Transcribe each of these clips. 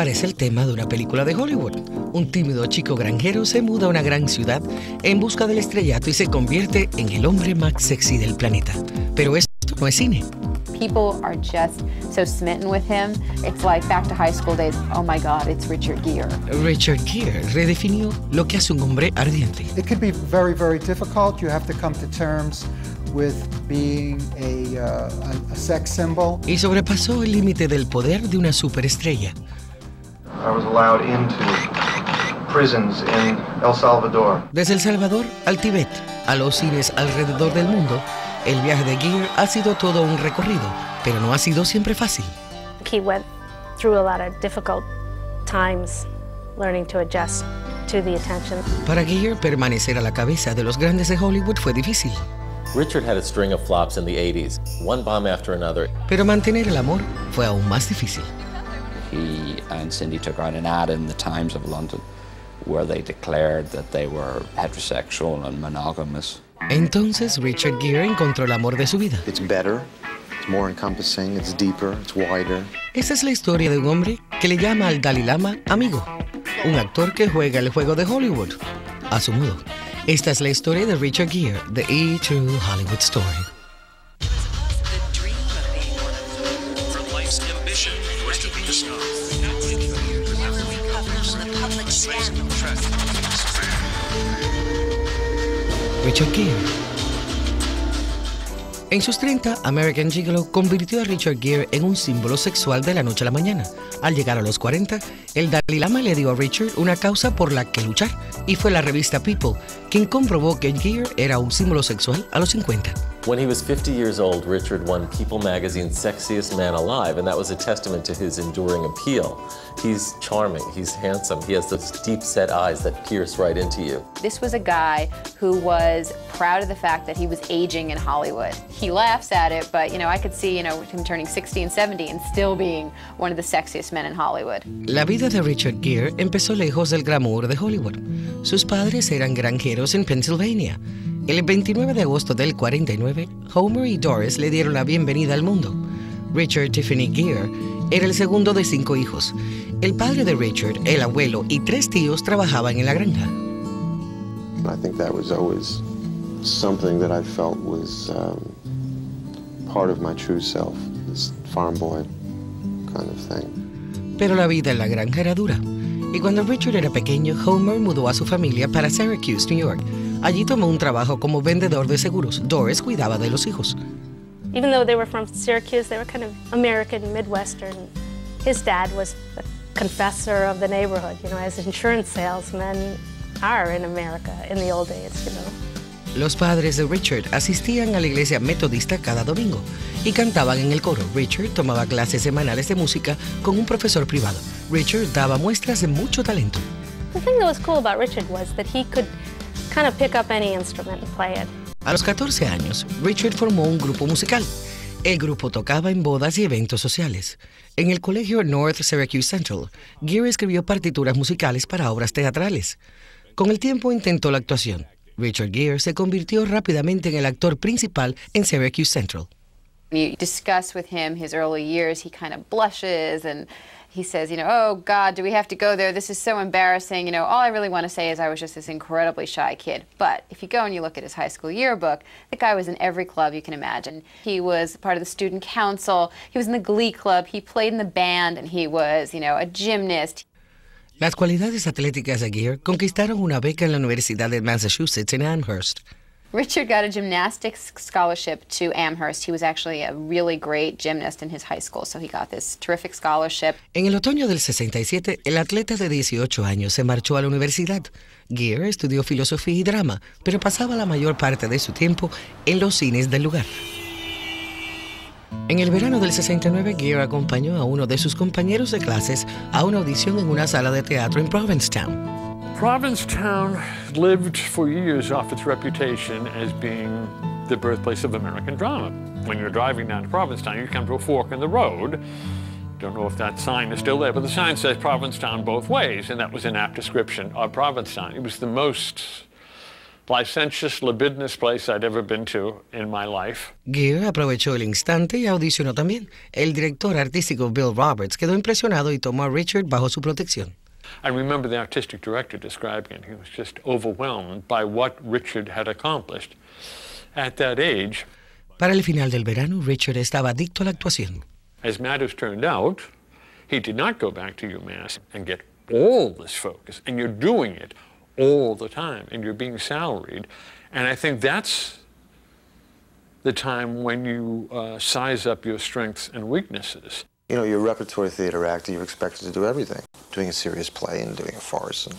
parece el tema de una película de Hollywood. Un tímido chico granjero se muda a una gran ciudad en busca del estrellato y se convierte en el hombre más sexy del planeta. Pero esto no es cine. People are just so smitten with him. It's like back to high school days. Oh my God, it's Richard Gere. Richard Gere redefinió lo que hace un hombre ardiente. It could be very, very difficult. You have to come to terms with being a, uh, a, a sex symbol. Y sobrepasó el límite del poder de una superestrella. Desde El Salvador al Tíbet, a los cines alrededor del mundo, el viaje de Gere ha sido todo un recorrido, pero no ha sido siempre fácil. He went through a lot of difficult times learning to adjust to the attention. Para Gere, permanecer a la cabeza de los grandes de Hollywood fue difícil. Richard had a string of flops in the 80s, one bomb after another. Pero mantener el amor fue aún más difícil. He and Cindy took out an ad in the Times of London where they declared that they were heterosexual and monogamous. Entonces Richard Gere encontró el amor de su vida. It's better, it's more encompassing, it's deeper, it's wider. Esta es la historia de un hombre que le llama al Dalai Lama amigo, un actor que juega el juego de Hollywood, a su modo. Esta es la historia de Richard Gere, The E True Hollywood Story. Richard. En sus 30, American Gigolo convirtió a Richard Gere en un símbolo sexual de la noche a la mañana. Al llegar a los 40, el Dalai Lama le dio a Richard una causa por la que luchar y fue la revista People quien comprobó que Gere era un símbolo sexual a los 50. When he was 50 years old, Richard won People magazine's Sexiest Man Alive, and that was a testament to his enduring appeal. He's charming, he's handsome, he has those deep set eyes that pierce right into you. This was a guy who was proud of the fact that he was aging in Hollywood. He laughs at it, but you know, I could see, you know, him turning 60 and 70 and still being one of the sexiest men in Hollywood. La vida de Richard Gere empezó lejos del glamour de Hollywood. Sus padres eran granjeros en Pennsylvania. El 29 de agosto del 49, Homer y Doris le dieron la bienvenida al mundo. Richard Tiffany Gere era el segundo de cinco hijos. El padre de Richard, el abuelo y tres tíos trabajaban en la granja. I think that was always something that I felt was um, part of my true self, this farm boy kind of thing. Pero la vida en la granja era dura. Y cuando Richard era pequeño, Homer mudó a su familia para Syracuse, New York. Allí tomó un trabajo como vendedor de seguros. Doris cuidaba de los hijos. Even though they were from Syracuse, they were kind of American, Midwestern. His dad was the confessor of the neighborhood, you know, as insurance salesmen are in America in the old days, you know. Los padres de Richard asistían a la iglesia metodista cada domingo y cantaban en el coro. Richard tomaba clases semanales de música con un profesor privado. Richard daba muestras de mucho talento. The thing that was cool about Richard was that he could kind of pick up any instrument and play it. A los 14 años, Richard formó un grupo musical. El grupo tocaba en bodas y eventos sociales. En el colegio North Syracuse Central, Gere escribió partituras musicales para obras teatrales. Con el tiempo intentó la actuación. Richard Gere se convirtió rápidamente en el actor principal en Syracuse Central. You discuss with him his early years, he kind of blushes and he says, you know, oh God, do we have to go there? This is so embarrassing. You know, all I really want to say is I was just this incredibly shy kid. But if you go and you look at his high school yearbook, the guy was in every club you can imagine. He was part of the student council, he was in the glee club, he played in the band, and he was, you know, a gymnast. Las cualidades atléticas de Gere conquistaron una beca en la Universidad de Massachusetts en Amherst. Richard got a gymnastics scholarship to Amherst. He was actually a really great gymnast in his high school, so he got this terrific scholarship. En el otoño del 67, el atleta de 18 años se marchó a la universidad. Gere estudió filosofía y drama, pero pasaba la mayor parte de su tiempo en los cines del lugar. En el verano del 69, Gere acompañó a uno de sus compañeros de clases a una audición en una sala de teatro en Provincetown. Provincetown lived for years off its reputation as being the birthplace of American drama. When you're driving down to Provincetown, you come to a fork in the road. Don't know if that sign is still there, but the sign says Provincetown both ways, and that was an apt description of Provincetown. It was the most licentious, libidinous place I'd ever been to in my life. Gere aprovechó el instante y audicionó también. El director artístico Bill Roberts quedó impresionado y tomó a Richard bajo su protección. I remember the artistic director describing it. He was just overwhelmed by what Richard had accomplished. At that age, Para el final del verano, Richard estaba adicto a la actuación. as matters turned out, he did not go back to UMass and get all this focus. And you're doing it all the time, and you're being salaried. And I think that's the time when you uh, size up your strengths and weaknesses. You know, you're a repertory theater actor, you're expected to do everything. Doing a serious play and doing a farce and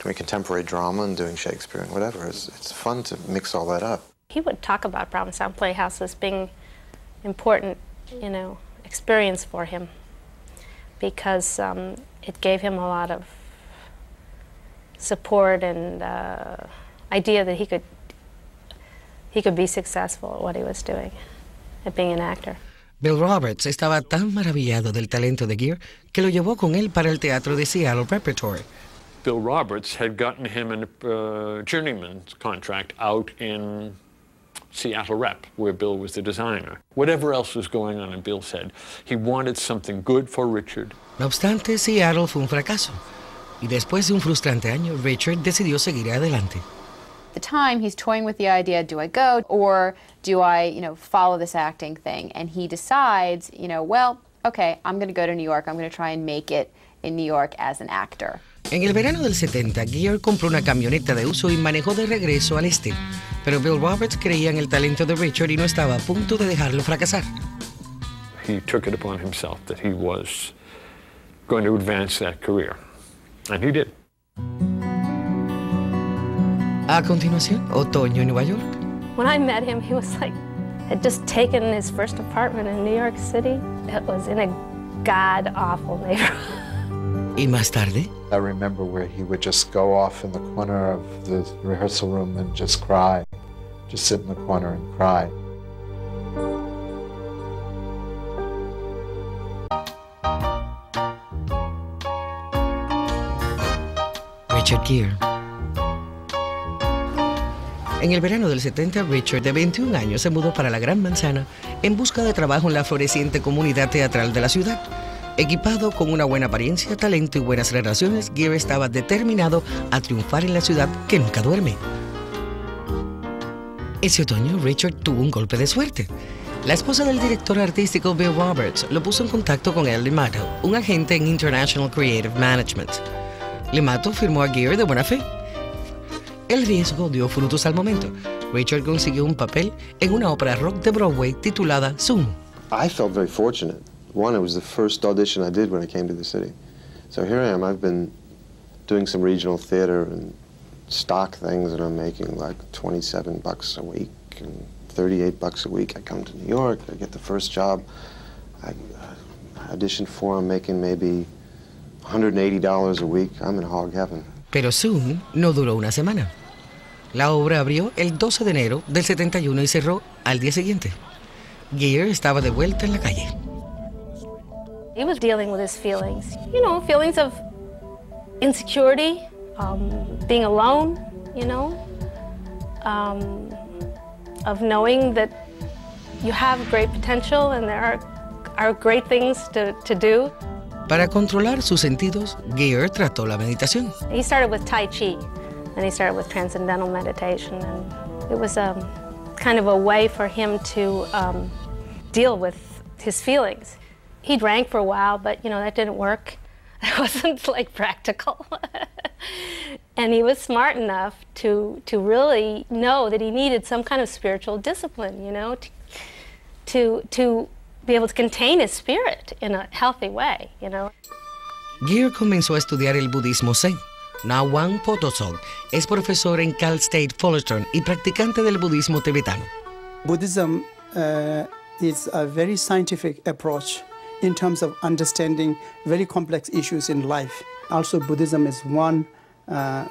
doing contemporary drama and doing Shakespeare and whatever. It's, it's fun to mix all that up. He would talk about Provincetown Playhouse as being important, you know, experience for him because um, it gave him a lot of support and uh, idea that he could he could be successful at what he was doing, at being an actor. Bill Roberts estaba tan maravillado del talento de Gere que lo llevó con él para el teatro de Seattle Repertory. Bill Roberts had gotten him a uh, journeyman's contract out in Seattle Rep, where Bill was the designer. Whatever else was going on in Bill's head, he wanted something good for Richard. No obstante, Seattle fue un fracaso. Y después de un frustrante año, Richard decidió seguir adelante. At the time, he's toying with the idea, do I go or do I, you know, follow this acting thing? And he decides, you know, well, okay, I'm going to go to New York. I'm going to try and make it in New York as an actor. En el verano del 70, Gere compró una camioneta de uso y manejó de regreso al este. Pero Bill Roberts creía en el talento de Richard y no estaba a punto de dejarlo fracasar. He took it upon himself that he was going to advance that career. And he did. A continuación, otoño en Nueva York. When I met him, he was like, had just taken his first apartment in New York City. It was in a god awful neighborhood. Y más tarde, I remember where he would just go off in the corner of the rehearsal room and just cry, just sit in the corner and cry. Richard Gere. En el verano del 70, Richard, de 21 años, se mudó para la Gran Manzana en busca de trabajo en la floreciente comunidad teatral de la ciudad. Equipado con una buena apariencia, talento y buenas relaciones, Gere estaba determinado a triunfar en la ciudad que nunca duerme. Ese otoño, Richard tuvo un golpe de suerte. La esposa del director artístico Bill Roberts lo puso en contacto con Ed Limato, un agente en International Creative Management. Limato firmó a Gere de buena fe. El riesgo dio frutos al momento. Richard consiguió un papel en una ópera rock de Broadway titulada Soon. I felt very fortunate. One, it was the first audition I did when I came to the city. So here I am. I've been doing some regional theater and stock things, and I'm making like 27 bucks a week and 38 bucks a week. I come to New York. I get the first job. I uh, auditioned for. I'm making maybe $180 a week. I'm in hog heaven. Pero Zoom no duró una semana. La obra abrió el 12 de enero del 71 y cerró al día siguiente. Gere estaba de vuelta en la calle. He was dealing with his feelings, you know, feelings of insecurity, um, being alone, you know, um, of knowing that you have great potential and there are, great things to do. Para controlar sus sentidos, Gere trató la meditación. He started with Tai Chi, and he started with transcendental meditation, and it was um, kind of a way for him to um, deal with his feelings. He drank for a while, but you know that didn't work. It wasn't like practical. and he was smart enough to to really know that he needed some kind of spiritual discipline, you know, to to, to be able to contain his spirit in a healthy way, you know. Gere comenzó a estudiar el budismo Zen. Nawang Potosol es profesor en Cal State Fullerton y practicante del budismo tibetano. Buddhism uh, is a very scientific approach in terms of understanding very complex issues in life. Also, Buddhism is one, uh,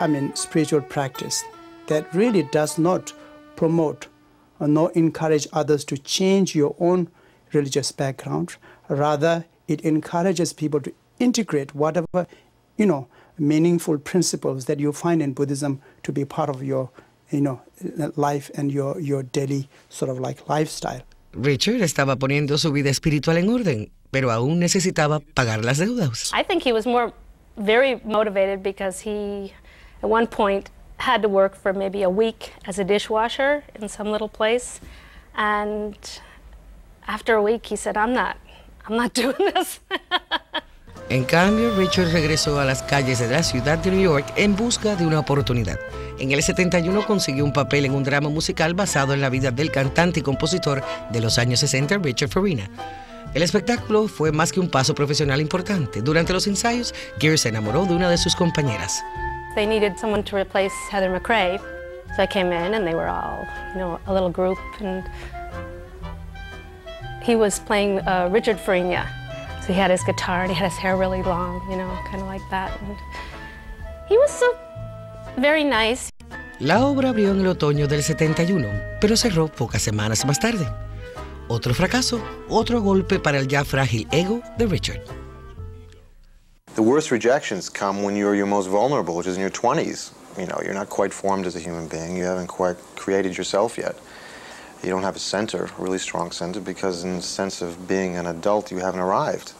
I mean, spiritual practice that really does not promote or Uh, nor encourage others to change your own religious background. Rather, it encourages people to integrate whatever you know, meaningful principles that you find in Buddhism to be part of your, you know, life and your, your daily sort of like lifestyle. Richard estaba poniendo su vida espiritual en orden, pero aún necesitaba pagar las deudas. I think he was more very motivated because he, at one point, had to work for maybe a week as a dishwasher in some little place. And after a week, he said, I'm not, I'm not doing this. En cambio, Richard regresó a las calles de la ciudad de New York en busca de una oportunidad. En el 71 consiguió un papel en un drama musical basado en la vida del cantante y compositor de los años 60, Richard Farina. El espectáculo fue más que un paso profesional importante. Durante los ensayos, Gere se enamoró de una de sus compañeras. They needed someone to replace Heather McRae. So I came in and they were all, you know, a little group and he was playing uh, Richard Farina. So he had his guitar and he had his hair really long, you know, kind of like that. And he was so very nice. La obra abrió en el otoño del 71, pero cerró pocas semanas más tarde. Otro fracaso, otro golpe para el ya frágil ego de Richard. The worst rejections come when you're your most vulnerable, which is in your 20s. You know, you're not quite formed as a human being. You haven't quite created yourself yet. You don't have a center, a really strong center, because in the sense of being an adult, you haven't arrived.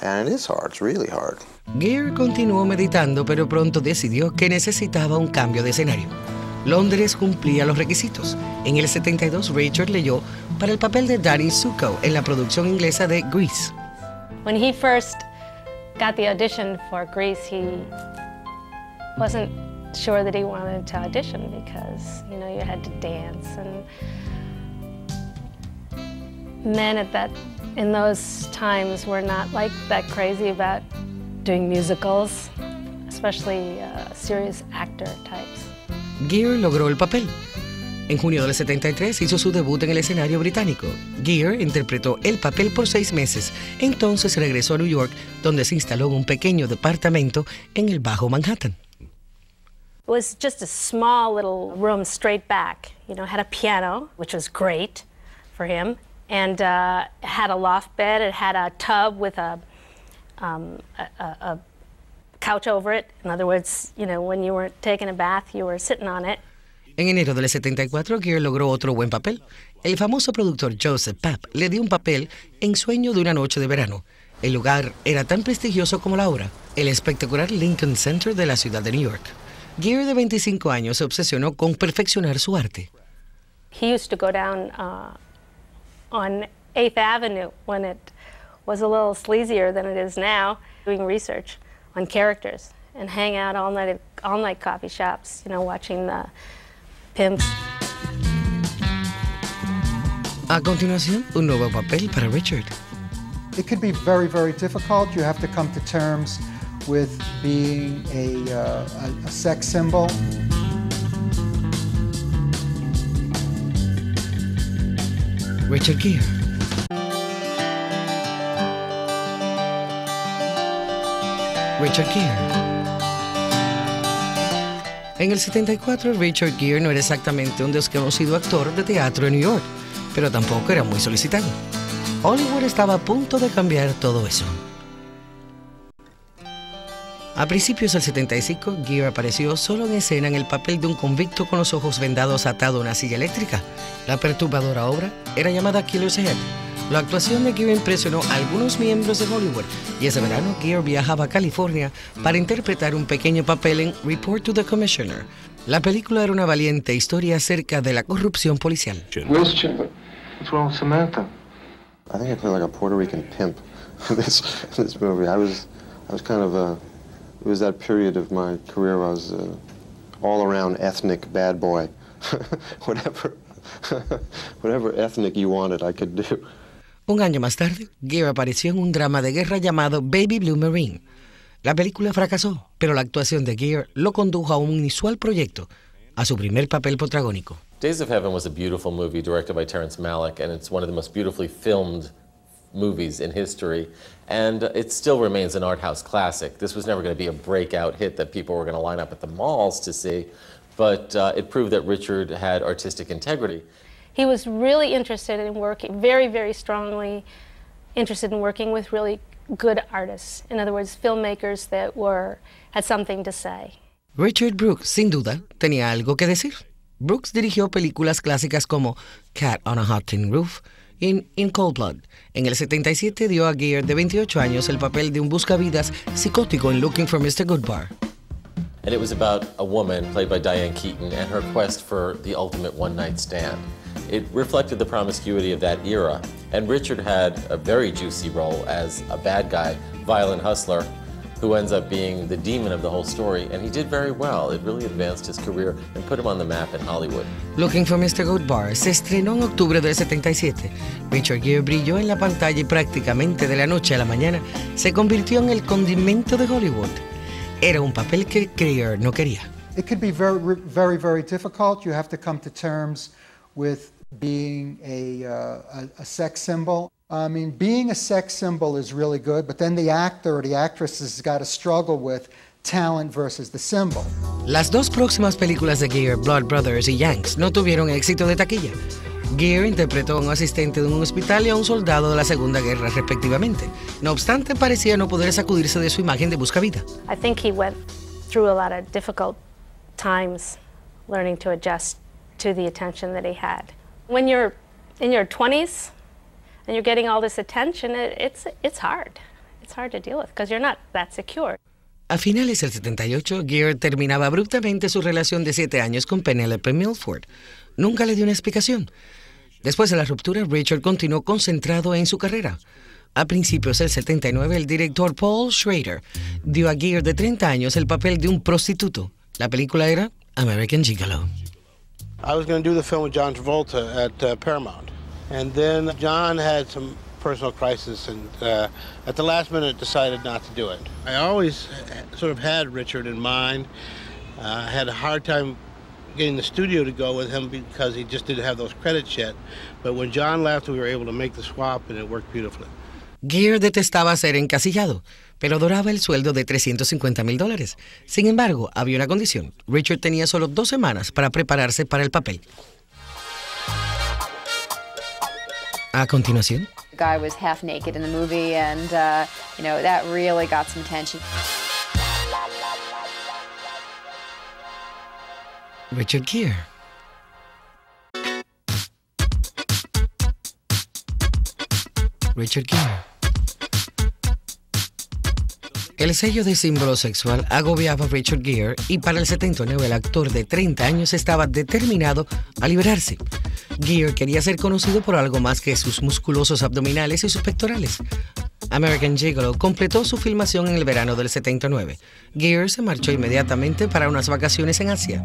And it is hard, it's really hard. Gere continuó meditando, pero pronto decidió que necesitaba un cambio de escenario. Londres cumplía los requisitos. En el 72, Richard leyó para el papel de Danny Zuko en la producción inglesa de Grease. When he first got the audition for Grease, he wasn't sure that he wanted to audition because, you know, you had to dance and men at that in those times were not like that crazy about doing musicals, especially uh, serious actor types. Gere logró el papel. En junio del 73 hizo su debut en el escenario británico. Gere interpretó el papel por seis meses. Entonces regresó a New York, donde se instaló en un pequeño departamento en el Bajo Manhattan. It was just a small little room straight back. You know, had a piano, which was great for him, and uh, had a loft bed. It had a tub with a, um, a, a, couch over it. In other words, you know, when you were taking a bath, you were sitting on it. En enero del 74, Gere logró otro buen papel. El famoso productor Joseph Papp le dio un papel en Sueño de una noche de verano. El lugar era tan prestigioso como la obra, el espectacular Lincoln Center de la ciudad de New York. Gere, de 25 años, se obsesionó con perfeccionar su arte. He used to go down uh, on 8th Avenue when it was a little sleazier than it is now, doing research on characters and hang out all night at all night coffee shops, you know, watching the pimps. A continuación, un nuevo papel para Richard. It could be very, very difficult. You have to come to terms with being a, uh, a, a sex symbol. Richard Gere. Richard Gere. En el 74, Richard Gere no era exactamente un desconocido actor de teatro en New York, pero tampoco era muy solicitado. Hollywood estaba a punto de cambiar todo eso. A principios del 75, Gere apareció solo en escena en el papel de un convicto con los ojos vendados atado a una silla eléctrica. La perturbadora obra era llamada Killer's Head. La actuación de Gere impresionó a algunos miembros de Hollywood y ese verano Gere viajaba a California para interpretar un pequeño papel en Report to the Commissioner. La película era una valiente historia acerca de la corrupción policial. Where's? What's wrong with Samantha? I think I played like a Puerto Rican pimp in this, in this movie. I was, I was kind of a, it was that period of my career where I was a all-around ethnic bad boy. whatever, whatever ethnic you wanted, I could do. Un año más tarde, Gere apareció en un drama de guerra llamado Baby Blue Marine. La película fracasó, pero la actuación de Gere lo condujo a un inusual proyecto, a su primer papel protagónico. Days of Heaven was a beautiful movie directed by Terrence Malick, and it's one of the most beautifully filmed movies in history. And it still remains an art house classic. This was never going to be a breakout hit that people were going to line up at the malls to see, but uh, it proved that Richard had artistic integrity. He was really interested in working, very, very strongly interested in working with really good artists. In other words, filmmakers that were had something to say. Richard Brooks, sin duda, tenía algo que decir. Brooks dirigió películas clásicas como Cat on a Hot Tin Roof y In Cold Blood. En el 77 dio a Gere, de 28 años, el papel de un buscavidas psicótico en Looking for Mr. Goodbar. And it was about a woman, played by Diane Keaton, and her quest for the ultimate one night stand. It reflected the promiscuity of that era, and Richard had a very juicy role as a bad guy, violent hustler, who ends up being the demon of the whole story, and he did very well. It really advanced his career and put him on the map in Hollywood. Looking for Mr. Goodbar se estrenó en octubre del 77. Richard Gere brilló en la pantalla y prácticamente de la noche a la mañana se convirtió en el condimento de Hollywood. Era un papel que Gere no quería. It could be very, very, very difficult. You have to come to terms with being a, uh, a, a sex symbol. I mean, being a sex symbol is really good, but then the actor or the actress has got to struggle with talent versus the symbol. Las dos próximas películas de Gere, Blood Brothers y Yanks, no tuvieron éxito de taquilla. Gere interpretó a un asistente de un hospital y a un soldado de la Segunda Guerra, respectivamente. No obstante, parecía no poder sacudirse de su imagen de buscavida. I think he went through a lot of difficult times learning to adjust to the attention that he had. When you're in your 20s, and you're getting all this attention, it, it's, it's hard. It's hard to deal with because you're not that secure. A finales del 78, Gere terminaba abruptamente su relación de siete años con Penelope Milford. Nunca le dio una explicación. Después de la ruptura, Richard continuó concentrado en su carrera. A principios del 79, el director Paul Schrader dio a Gere de 30 años el papel de un prostituto. La película era American Gigolo. I was going to do the film with John Travolta at uh, Paramount. And then John had some personal crisis and uh, at the last minute decided not to do it. I always sort of had Richard in mind. Uh, I had a hard time getting the studio to go with him because he just didn't have those credits yet. But when John left, we were able to make the swap and it worked beautifully. Gere detestaba ser encasillado, pero adoraba el sueldo de 350 mil dólares. Sin embargo, había una condición. Richard tenía solo dos semanas para prepararse para el papel. A continuación. The guy was half naked in the movie, and uh, you know that really got some attention. Richard Gere. Richard Gere. El sello de símbolo sexual agobiaba a Richard Gere y para el 79 el actor de 30 años estaba determinado a liberarse. Gere quería ser conocido por algo más que sus musculosos abdominales y sus pectorales. American Gigolo completó su filmación en el verano del 79. Gere se marchó inmediatamente para unas vacaciones en Asia.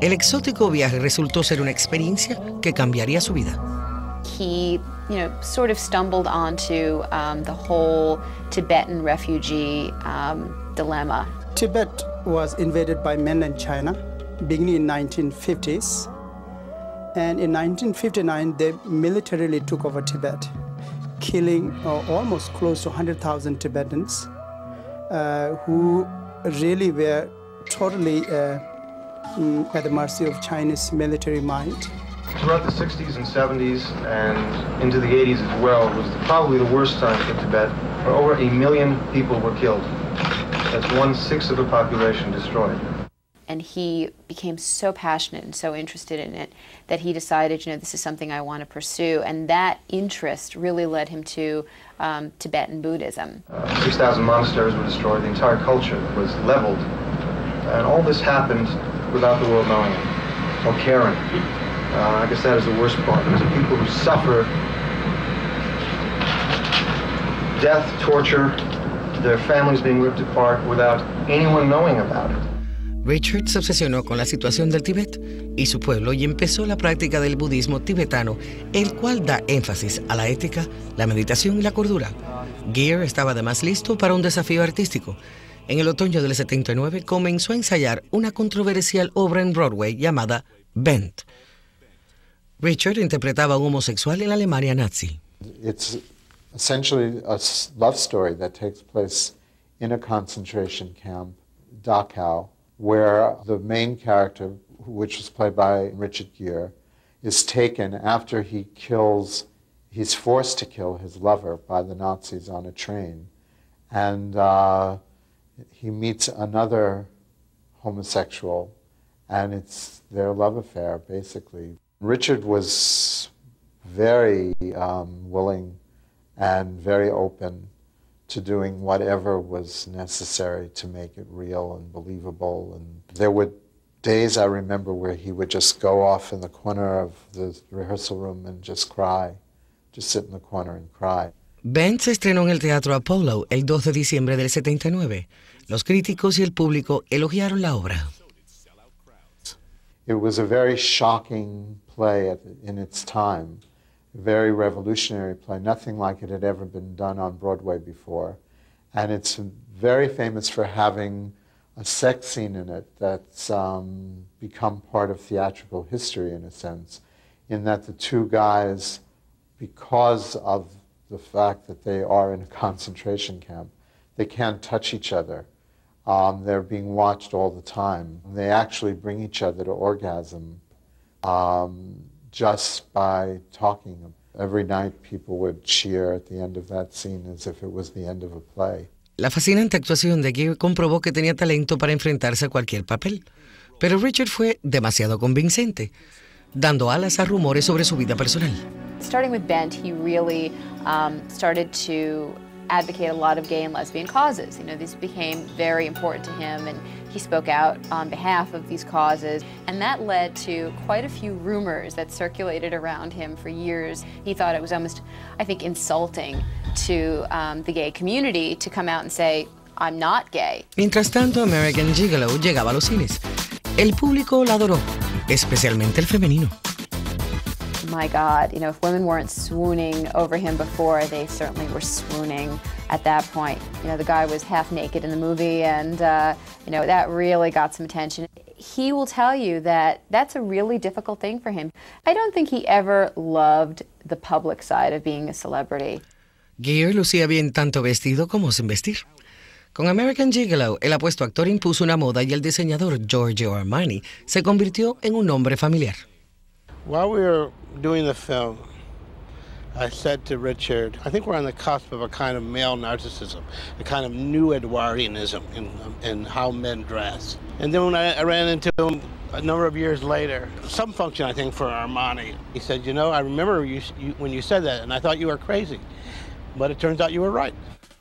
El exótico viaje resultó ser una experiencia que cambiaría su vida. He, you know, sort of stumbled onto um, the whole Tibetan refugee um, dilemma. Tibet was invaded by mainland China beginning in 1950s. And in 1959, they militarily took over Tibet, killing uh, almost close to 100,000 Tibetans uh, who really were totally uh, mm, at the mercy of Chinese military might. Throughout the 60s and 70s and into the 80s as well was probably the worst time for Tibet, where over a million people were killed. That's one-sixth of the population destroyed. And he became so passionate and so interested in it that he decided, you know, this is something I want to pursue. And that interest really led him to um, Tibetan Buddhism. Uh, 6,000 monasteries were destroyed. The entire culture was leveled. And all this happened without the world knowing it or caring. Uh, I guess that is the worst part. These are people who suffer death, torture, their families being ripped apart without anyone knowing about it. Richard se obsesionó con la situación del Tíbet y su pueblo y empezó la práctica del budismo tibetano, el cual da énfasis a la ética, la meditación y la cordura. Gere estaba además listo para un desafío artístico. En el otoño del 79 comenzó a ensayar una controversial obra en Broadway llamada Bent. Richard interpretaba a un homosexual en la Alemania nazi. It's essentially a love story that takes place in a concentration camp, Dachau, where the main character, which was played by Richard Gere, is taken after he kills, he's forced to kill his lover by the Nazis on a train. and uh, he meets another homosexual, and it's their love affair, basically. Richard was very um, willing and very open to doing whatever was necessary to make it real and believable. And there were days I remember where he would just go off in the corner of the rehearsal room and just cry, just sit in the corner and cry. Ben se estrenó en el Teatro Apollo el 2 de diciembre del 79. Los críticos y el público elogiaron la obra. It was a very shocking play at, in its time, a very revolutionary play. Nothing like it had ever been done on Broadway before. And it's very famous for having a sex scene in it that's um, become part of theatrical history in a sense, in that the two guys, because of the fact that they are in a concentration camp, they can't touch each other. Um, they're being watched all the time. They actually bring each other to orgasm um, just by talking. Every night people would cheer at the end of that scene as if it was the end of a play. La fascinante actuación de Gere comprobó que tenía talento para enfrentarse a cualquier papel, pero Richard fue demasiado convincente, dando alas a rumores sobre su vida personal. Starting with Bent, he really um, started to advocate a lot of gay and lesbian causes. You know, these became very important to him, and he spoke out on behalf of these causes. And that led to quite a few rumors that circulated around him for years. He thought it was almost, I think, insulting to um, the gay community to come out and say, I'm not gay. Mientras tanto, American Gigolo llegaba a los cines. El público la adoró, especialmente el femenino. My God, you know, if women weren't swooning over him before, they certainly were swooning at that point. You know, the guy was half naked in the movie, and, uh, you know, that really got some attention. He will tell you that that's a really difficult thing for him. I don't think he ever loved the public side of being a celebrity. Gere lucía bien tanto vestido como sin vestir. Con American Gigolo, el apuesto actor impuso una moda y el diseñador Giorgio Armani se convirtió en un nombre familiar. While we were doing the film, I said to Richard, I think we're on the cusp of a kind of male narcissism, a kind of new Edwardianism in, in how men dress. And then when I, I ran into him a number of years later, some function, I think, for Armani, he said, you know, I remember you, you, when you said that, and I thought you were crazy. But it turns out you were right.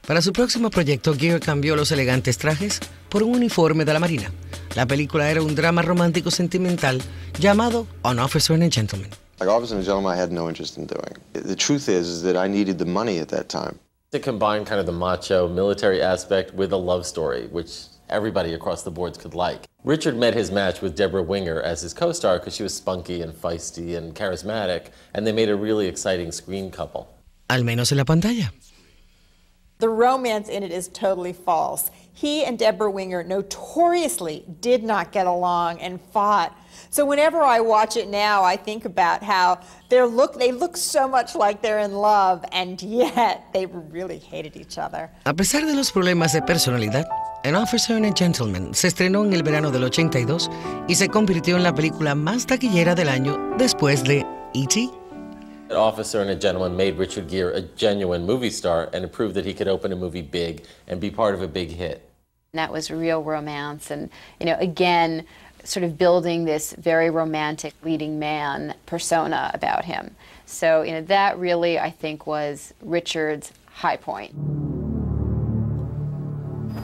Para su próximo proyecto, Gere cambió los elegantes trajes por un uniforme de la Marina. La película era un drama romántico sentimental llamado An Officer and a Gentleman. Like Officer and a Gentleman, I had no interest in doing. The truth is, is that I needed the money at that time. To combine kind of the macho military aspect with a love story, which everybody across the boards could like. Richard met his match with Deborah Winger as his co-star because she was spunky and feisty and charismatic, and they made a really exciting screen couple. Al menos en la pantalla. The romance in it is totally false. He and Debra Winger notoriously did not get along and fought. So whenever I watch it now, I think about how they look they look so much like they're in love and yet they really hated each other. A pesar de los problemas de personalidad, An Officer and a Gentleman se estrenó en el verano del 82 y se convirtió en la película más taquillera del año después de E.T. An Officer and a Gentleman made Richard Gere a genuine movie star and it proved that he could open a movie big and be part of a big hit. And that was real romance and, you know, again, sort of building this very romantic leading man persona about him. So, you know, that really, I think, was Richard's high point.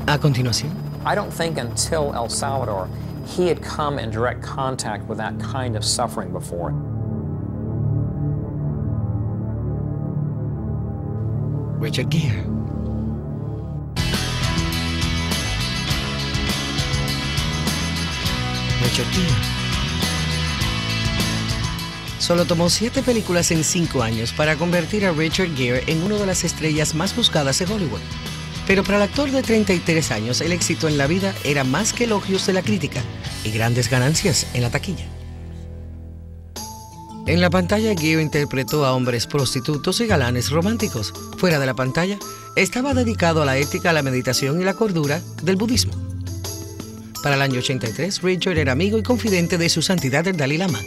A continuación. I don't think until El Salvador he had come in direct contact with that kind of suffering before. Richard Gere. Richard Gere. Solo tomó siete películas en cinco años para convertir a Richard Gere en una de las estrellas más buscadas de Hollywood. Pero para el actor de 33 años, el éxito en la vida era más que elogios de la crítica y grandes ganancias en la taquilla. En la pantalla, Gere interpretó a hombres prostitutos y galanes románticos. Fuera de la pantalla, estaba dedicado a la ética, la meditación y la cordura del budismo. Para el año 83, Richard era amigo y confidente de su santidad el Dalai Lama.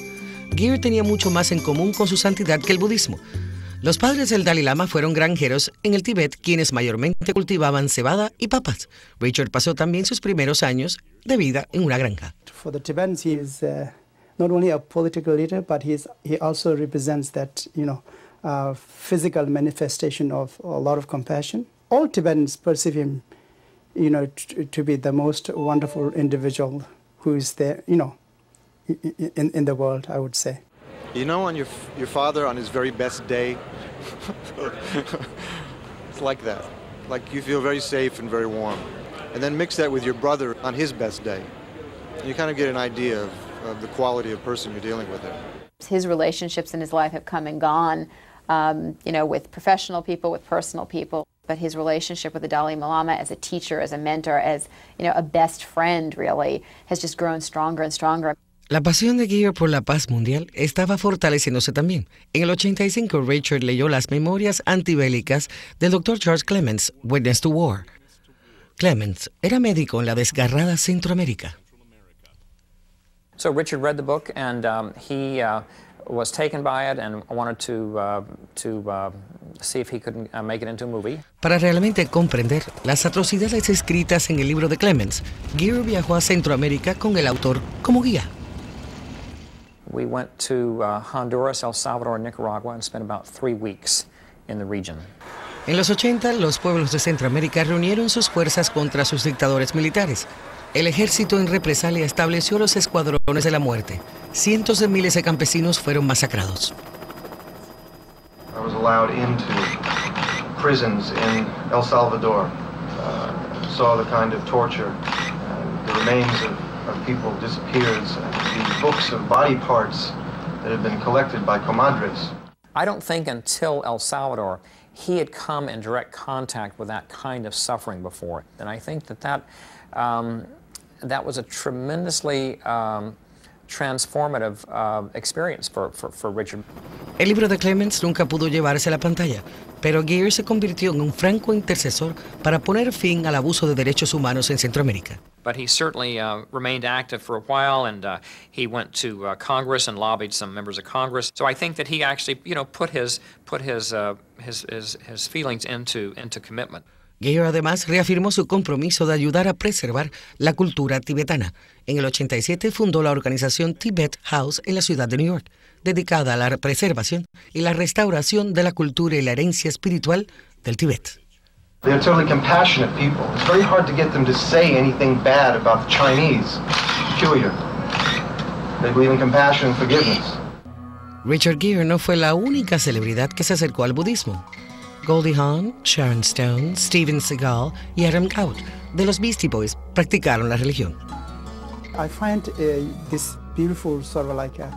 Gere tenía mucho más en común con su santidad que el budismo. Los padres del Dalai Lama fueron granjeros en el Tíbet, quienes mayormente cultivaban cebada y papas. Richard pasó también sus primeros años de vida en una granja. For the Not only a political leader, but he's, he also represents that, you know, uh, physical manifestation of a lot of compassion. All Tibetans perceive him, you know, to be the most wonderful individual who is there, you know, in, in the world, I would say. You know, on your your father on his very best day, it's like that. Like you feel very safe and very warm, and then mix that with your brother on his best day, you kind of get an idea of, of the quality of person you're dealing with there. His relationships in his life have come and gone, um, you know, with professional people, with personal people. But his relationship with the Dalai Lama as a teacher, as a mentor, as you know, a best friend, really, has just grown stronger and stronger. La pasión de Gere por la paz mundial estaba fortaleciéndose también. En el 85, Richard leyó las memorias antibélicas del Dr. Charles Clements, Witness to War. Clements era médico en la desgarrada Centroamérica. So Richard read the book and um, he uh, was taken by it and wanted to, uh, to uh, see if he could uh, make it into a movie. Para realmente comprender las atrocidades escritas en el libro de Clements, Gear viajó a Centroamérica con el autor como guía. We went to uh, Honduras, El Salvador, and Nicaragua and spent about three weeks in the region. En los 80, los pueblos de Centroamérica reunieron sus fuerzas contra sus dictadores militares. El ejército en represalia estableció los escuadrones de la muerte. Cientos de miles de campesinos fueron masacrados. I was allowed into prisons in El Salvador. Uh, saw the kind of torture, and the remains of, of people disappeared, the books of body parts that had been collected by comadres. I don't think until El Salvador he had come in direct contact with that kind of suffering before. And I think that that, um, that was a tremendously um, transformative uh, experience for, for, for Richard. El libro de Clements nunca pudo llevarse a la pantalla, pero Gere se convirtió en un franco intercesor para poner fin al abuso de derechos humanos en Centroamérica. But he certainly uh, remained active for a while, and uh, he went to uh, Congress and lobbied some members of Congress. So I think that he actually, you know, put his put his uh, his, his his feelings into into commitment. Gear además reafirmó su compromiso de ayudar a preservar la cultura tibetana. En el 87 fundó la organización Tibet House en la ciudad de New York, dedicada a la preservación y la restauración de la cultura y la herencia espiritual del Tíbet. They're totally compassionate people. It's very hard to get them to say anything bad about the Chinese. Peculiar. They believe in compassion and forgiveness. Richard Gere no fue la única celebridad que se acercó al budismo. Goldie Hawn, Sharon Stone, Steven Seagal y Adam Kaut de los Beastie Boys practicaron la religión. I find uh, this beautiful sort of like a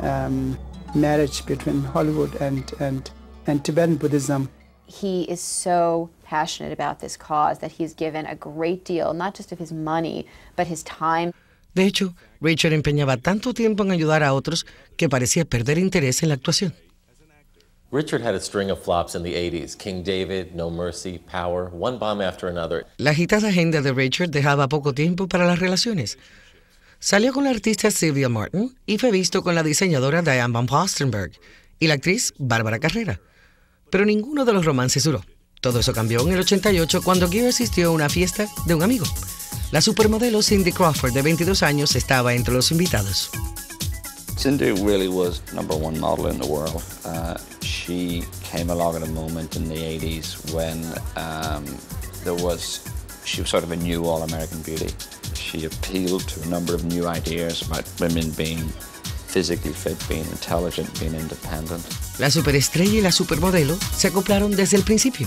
um, marriage between Hollywood and, and, and Tibetan Buddhism. He is so passionate about this cause that he's given a great deal, not just of his money, but his time. De hecho, Richard empeñaba tanto tiempo en ayudar a otros que parecía perder interés en la actuación. La agitada agenda de Richard dejaba poco tiempo para las relaciones. Salió con la artista Sylvia Martin y fue visto con la diseñadora Diane von Postenberg y la actriz Bárbara Carrera. Pero ninguno de los romances duró. Todo eso cambió en el 88 cuando Gear asistió a una fiesta de un amigo. La supermodelo Cindy Crawford, de 22 años, estaba entre los invitados. Cindy really was number one model in the world. Uh, she came along at a moment in the 80s when um, there was, she was sort of a new all-American beauty. She appealed to a number of new ideas about women being physically fit, being intelligent, being independent. La superestrella y la supermodelo se acoplaron desde el principio.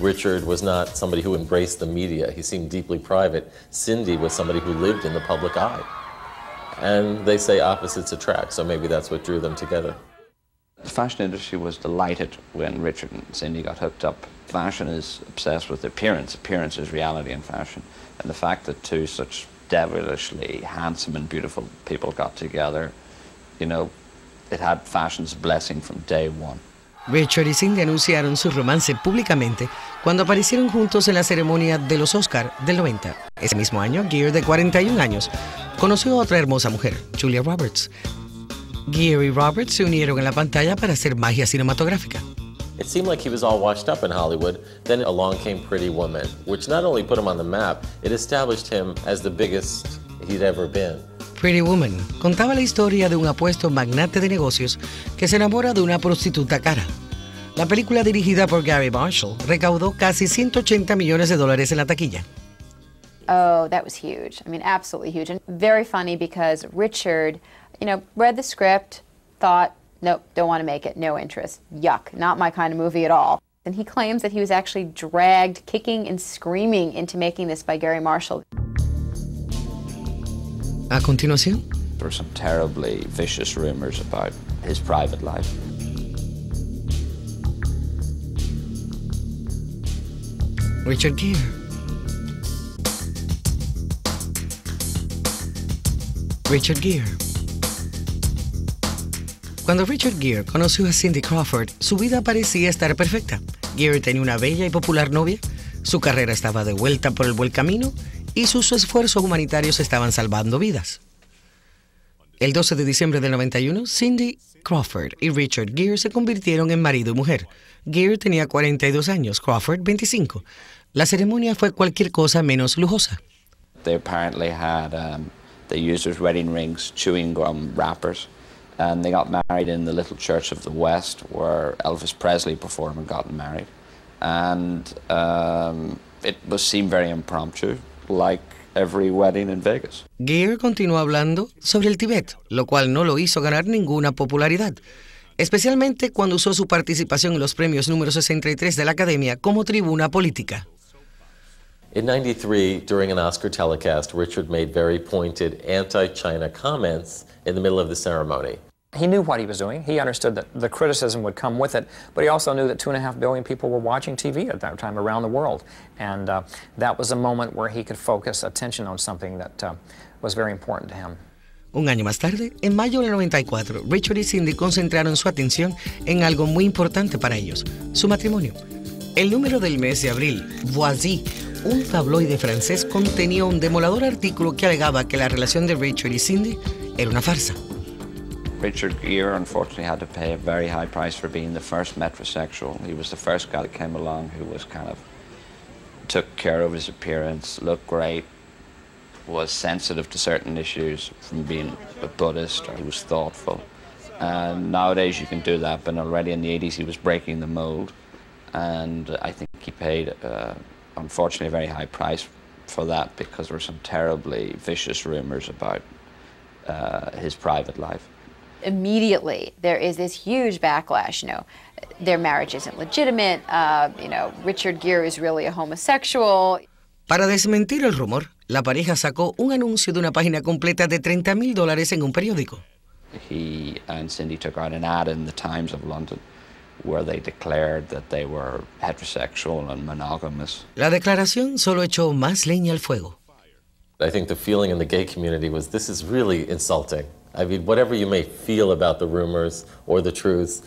Richard was not somebody who embraced the media. He seemed deeply private. Cindy was somebody who lived in the public eye. And they say opposites attract, so maybe that's what drew them together. The fashion industry was delighted when Richard and Cindy got hooked up. Fashion is obsessed with appearance. Appearance is reality in fashion. And the fact that two such devilishly handsome and beautiful people got together, you know, it had fashion's blessing from day one. Richard y Cindy anunciaron su romance públicamente cuando aparecieron juntos en la ceremonia de los Oscar del 90. Ese mismo año, Gere, de 41 años, conoció a otra hermosa mujer, Julia Roberts. Gear y Robert se unieron en la pantalla para hacer magia cinematográfica. It seemed like he was all washed up in Hollywood. Then along came Pretty Woman, which not only put him on the map, it established him as the biggest he'd ever been. Pretty Woman contaba la historia de un apuesto magnate de negocios que se enamora de una prostituta cara. La película dirigida por Gary Marshall recaudó casi 180 millones de dólares en la taquilla. Oh, that was huge. I mean, absolutely huge. And very funny because Richard, you know, read the script, thought, nope, don't want to make it, no interest. Yuck, not my kind of movie at all. And he claims that he was actually dragged kicking and screaming into making this by Garry Marshall. A continuación, There were some terribly vicious rumors about his private life. Richard Gere. Richard Gere. Cuando Richard Gere conoció a Cindy Crawford, su vida parecía estar perfecta. Gere tenía una bella y popular novia, su carrera estaba de vuelta por el buen camino y sus esfuerzos humanitarios estaban salvando vidas. El 12 de diciembre del 91, Cindy Crawford y Richard Gere se convirtieron en marido y mujer. Gere tenía 42 años, Crawford 25. La ceremonia fue cualquier cosa menos lujosa. They used as wedding rings chewing gum wrappers. And they got married in the little church of the West where Elvis Presley performed and got married. And um, it was seemed very impromptu, like every wedding in Vegas. Gere continuó hablando sobre el Tíbet, lo cual no lo hizo ganar ninguna popularidad, especialmente cuando usó su participación en los premios número 63 de la Academia como tribuna política. In 93, during an Oscar telecast, Richard made very pointed anti China comments in the middle of the ceremony. He knew what he was doing. He understood that the criticism would come with it, but he also knew that two and a half billion people were watching TV at that time around the world. And uh, that was a moment where he could focus attention on something that uh, was very important to him. Un año más tarde, en mayo del 94, Richard y Cindy concentraron su atención en algo muy importante para ellos, su matrimonio. El número del mes de abril, Voici, un tabloide francés, contenía un demoledor artículo que alegaba que la relación de Richard y Cindy era una farsa. Richard Gere unfortunately had to pay a very high price for being the first metrosexual. He was the first guy that came along who was kind of took care of his appearance, looked great, was sensitive to certain issues from being a Buddhist, or he was thoughtful. And nowadays you can do that, but already in the 80s he was breaking the mold. And I think he paid, uh, unfortunately, a very high price for that because there were some terribly vicious rumors about uh, his private life. Immediately, there is this huge backlash. You know, their marriage isn't legitimate. Uh, you know, Richard Gere is really a homosexual. Para desmentir el rumor, la pareja sacó un anuncio de una página completa de 30 mil dólares en un periódico. He and Cindy took out an ad in the Times of London where they declared that they were heterosexual and monogamous. La declaración solo echó más leña al fuego. I think the feeling in the gay community was this is really insulting. I mean, whatever you may feel about the rumors or the truths,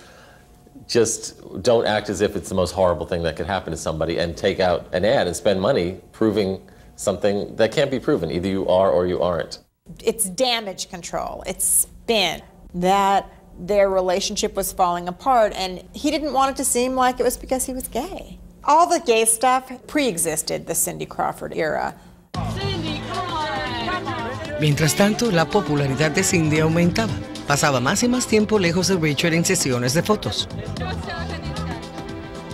just don't act as if it's the most horrible thing that could happen to somebody and take out an ad and spend money proving something that can't be proven. Either you are or you aren't. It's damage control, it's spin. That their relationship was falling apart, and he didn't want it to seem like it was because he was gay. All the gay stuff pre existed the Cindy Crawford era. Mientras tanto, la popularidad de Cindy aumentaba. Pasaba más y más tiempo lejos de Richard en sesiones de fotos.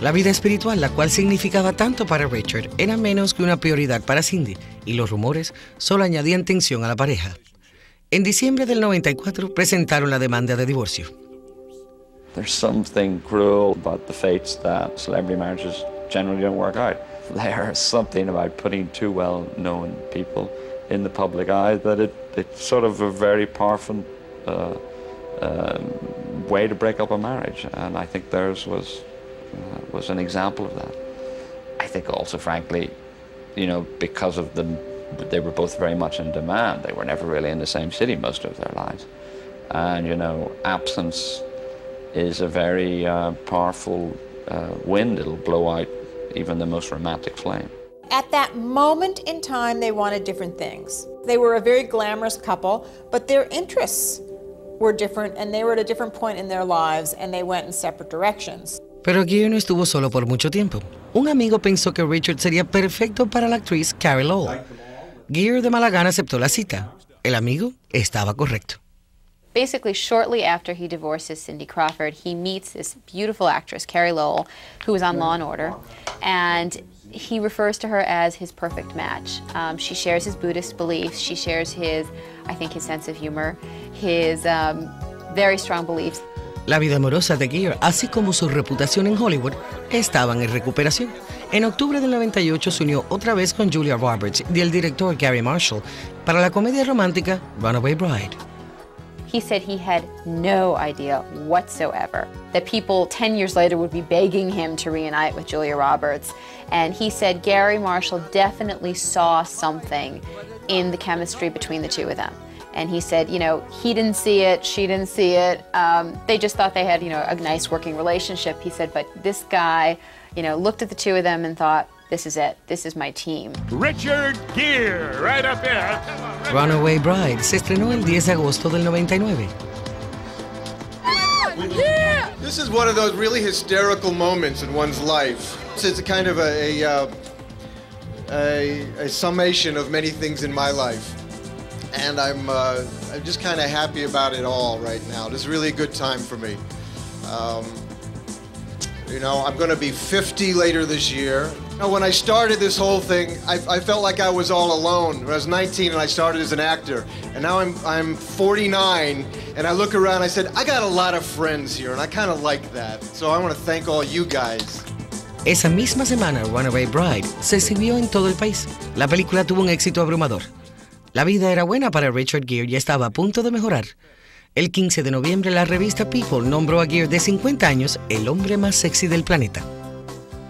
La vida espiritual, la cual significaba tanto para Richard, era menos que una prioridad para Cindy, y los rumores solo añadían tensión a la pareja. En diciembre del 94 presentaron la demanda de divorcio. There's something cruel about the fates that celebrity marriages generally don't work out. There's something about putting two well-known people in the public eye that it, it's sort of a very powerful uh, um, way to break up a marriage, and I think theirs was uh, was an example of that. I think also, frankly, you know, because of them, they were both very much in demand. They were never really in the same city most of their lives, and you know, absence is a very uh, powerful uh, wind. It'll blow out even the most romantic flame. At that moment in time, they wanted different things. They were a very glamorous couple, but their interests were different and they were at a different point in their lives and they went in separate directions. Pero Gere no estuvo solo por mucho tiempo. Un amigo pensó que Richard sería perfecto para la actriz Carey Lowell. Gere de mala gana aceptó la cita. El amigo estaba correcto. Basically, shortly after he divorces Cindy Crawford, he meets this beautiful actress, Carrie Lowell, who was on Law and Order, and he refers to her as his perfect match. Um, she shares his Buddhist beliefs. She shares his, I think, his sense of humor, his um, very strong beliefs. La vida amorosa de Gere, así como su reputación en Hollywood, estaban en recuperación. En octubre del 98 se unió otra vez con Julia Roberts y el director Garry Marshall para la comedia romántica Runaway Bride. He said he had no idea whatsoever that people 10 years later would be begging him to reunite with Julia Roberts. And he said Garry Marshall definitely saw something in the chemistry between the two of them. And he said, you know, he didn't see it, she didn't see it. Um, they just thought they had, you know, a nice working relationship. He said, but this guy, you know, looked at the two of them and thought, this is it. This is my team. Richard Gere, right up there. Runaway Bride se estrenó el 10 de agosto del 99. This is one of those really hysterical moments in one's life. It's a kind of a, a, uh, a, a summation of many things in my life. And I'm, uh, I'm just kind of happy about it all right now. This is really a good time for me. Um, you know, I'm going to be 50 later this year. You know, when I started this whole thing, I, I, felt like I was all alone. When I was 19 and I started as an actor, and now I'm, I'm 49, and I look around, I said, I got a lot of friends here, and I kind of like that. So I want to thank all you guys. Esa misma semana, Runaway Bride se exhibió en todo el país. La película tuvo un éxito abrumador. La vida era buena para Richard Gere y estaba a punto de mejorar. El 15 de noviembre, la revista People nombró a Gere de 50 años el hombre más sexy del planeta.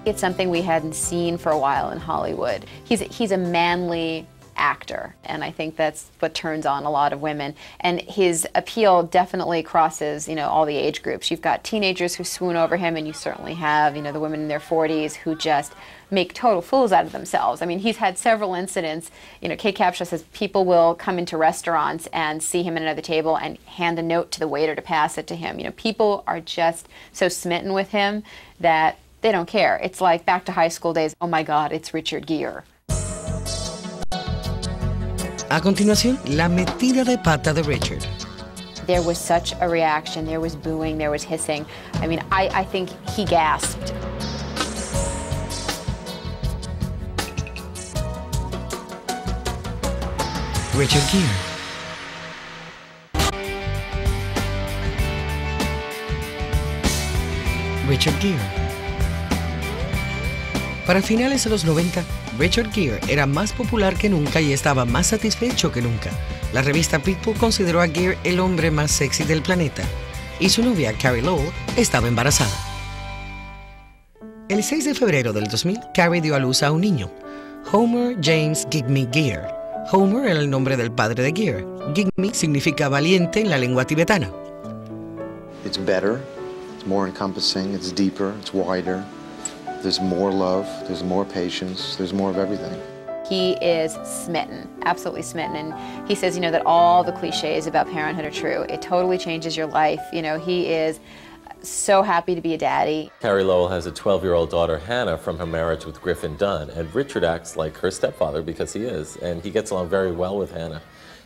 It's something we hadn't seen for a while in Hollywood. He's, he's a manly actor, and I think that's what turns on a lot of women. And his appeal definitely crosses, you know, all the age groups. You've got teenagers who swoon over him, and you certainly have, you know, the women in their 40s who just make total fools out of themselves. I mean, he's had several incidents. You know, Kate Capshaw says people will come into restaurants and see him at another table and hand a note to the waiter to pass it to him. You know, people are just so smitten with him that they don't care. It's like back to high school days. Oh my God, it's Richard Gere. A continuación, la metida de pata de Richard. There was such a reaction. There was booing. There was hissing. I mean, I, I think he gasped. Richard Gere. Richard Gere. Para finales de los 90, Richard Gere era más popular que nunca y estaba más satisfecho que nunca. La revista People consideró a Gere el hombre más sexy del planeta y su novia Carrie Lowell estaba embarazada. El 6 de febrero del 2000, Carrie dio a luz a un niño, Homer James Gigme Gere. Homer era el nombre del padre de Gere. Jigme significa valiente en la lengua tibetana. It's better, it's more encompassing, it's deeper, it's wider. There's more love, there's more patience, there's more of everything. He is smitten, absolutely smitten. And he says, you know, that all the cliches about parenthood are true. It totally changes your life. You know, he is so happy to be a daddy. Carey Lowell has a 12-year-old daughter, Hannah, from her marriage with Griffin Dunne, and Richard acts like her stepfather because he is, and he gets along very well with Hannah.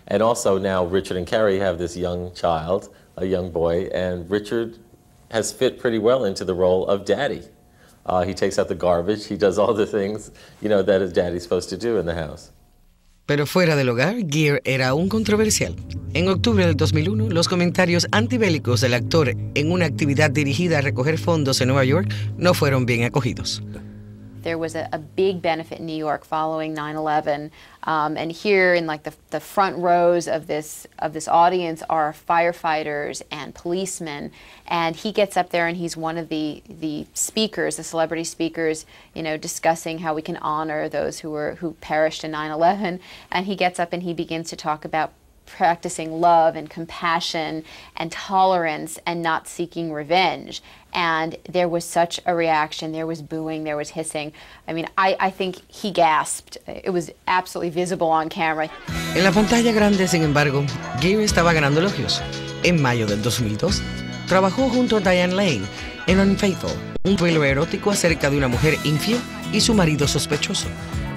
And also now Richard and Carey have this young child, a young boy, and Richard has fit pretty well into the role of daddy. Uh, he takes out the garbage, he does all the things, you know, that a daddy's supposed to do in the house. Pero fuera del hogar, Gere era un controversial. En octubre del 2001, los comentarios antibélicos del actor en una actividad dirigida a recoger fondos en Nueva York no fueron bien acogidos. There was a, a big benefit in New York following 9/11, um, and here in like the, the front rows of this of this audience are firefighters and policemen, and he gets up there and he's one of the the speakers, the celebrity speakers, you know, discussing how we can honor those who were who perished in 9/11, and he gets up and he begins to talk about practicing love and compassion and tolerance and not seeking revenge. And there was such a reaction. There was booing, there was hissing. I mean, I, I think he gasped. It was absolutely visible on camera. En la pantalla grande, sin embargo, Gere estaba ganando elogios. En mayo del 2002, trabajó junto a Diane Lane en Unfaithful, un thriller erótico acerca de una mujer infiel y su marido sospechoso.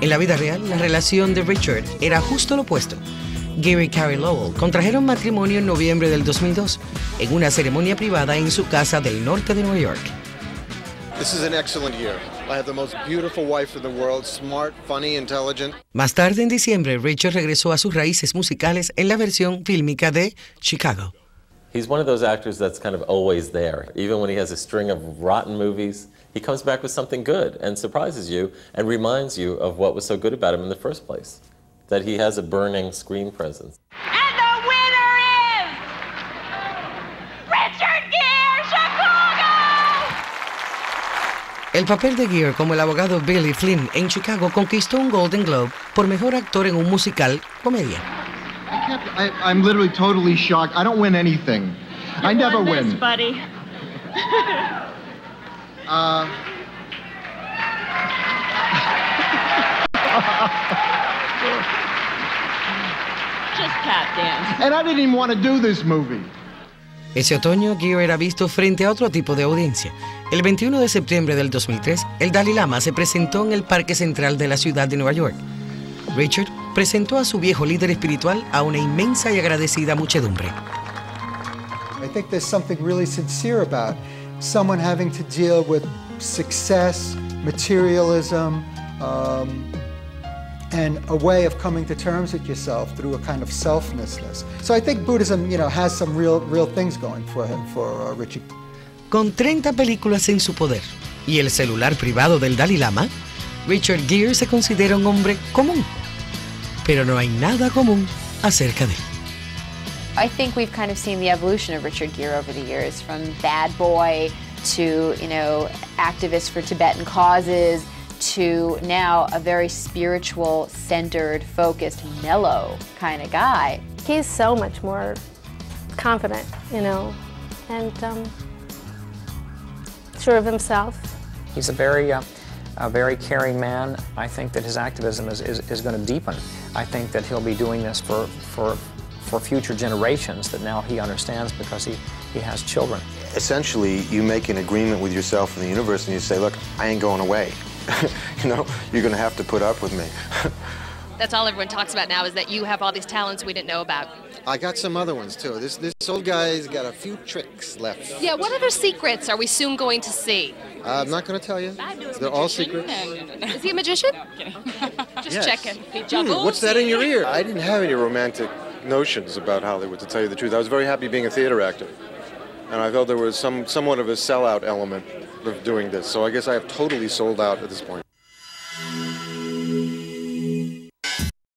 En la vida real, la relación de Richard era justo lo opuesto. Gary y Carrie Lowell contrajeron matrimonio en noviembre del 2002 en una ceremonia privada en su casa del norte de Nueva York. This is an excellent year. I have the most beautiful wife in the world, smart, funny, intelligent. Más tarde, en diciembre, Richard regresó a sus raíces musicales en la versión fílmica de Chicago. He's one of those actors that's kind of always there. Even when he has a string of rotten movies, he comes back with something good and surprises you and reminds you of what was so good about him in the first place. That he has a burning screen presence. And the winner is Richard Gere, Chicago! El papel de Gere como el abogado Billy Flynn en Chicago conquistó un Golden Globe por mejor actor en un musical comedia. I can't, I, I'm literally totally shocked. I don't win anything. I never Won this, win. buddy. Uh, and I didn't even want to do this movie. Ese otoño, Gere era visto frente a otro tipo de audiencia. El 21 de septiembre del 2003, el Dalai Lama se presentó en el Parque Central de la ciudad de Nueva York. Richard presentó a su viejo líder espiritual a una inmensa y agradecida muchedumbre. I think there's something really sincere about someone having to deal with success, materialism, um, and a way of coming to terms with yourself through a kind of selflessness. So I think Buddhism, you know, has some real, real things going for him, for uh, Richard. Con 30 películas en su poder y el celular privado del Dalai Lama, Richard Gere se considera un hombre común. Pero no hay nada común acerca de él. I think we've kind of seen the evolution of Richard Gere over the years, from bad boy to, you know, activist for Tibetan causes to now a very spiritual, centered, focused, mellow kind of guy. He's so much more confident, you know, and um, sure of himself. He's a very, uh, a very caring man. I think that his activism is, is, is going to deepen. I think that he'll be doing this for, for, for future generations that now he understands because he, he has children. Essentially, you make an agreement with yourself and the universe, and you say, look, I ain't going away. you know, you're going to have to put up with me. That's all everyone talks about now is that you have all these talents we didn't know about. I got some other ones too. This this old guy's got a few tricks left. Yeah, what other secrets are we soon going to see? Uh, I'm not going to tell you. They're all secrets. Is he a magician? Just Yes. checking. He Hmm, what's that in your ear? I didn't have any romantic notions about Hollywood, to tell you the truth. I was very happy being a theater actor, and I felt there was some somewhat of a sellout element of doing this. So I guess I have totally sold out at this point.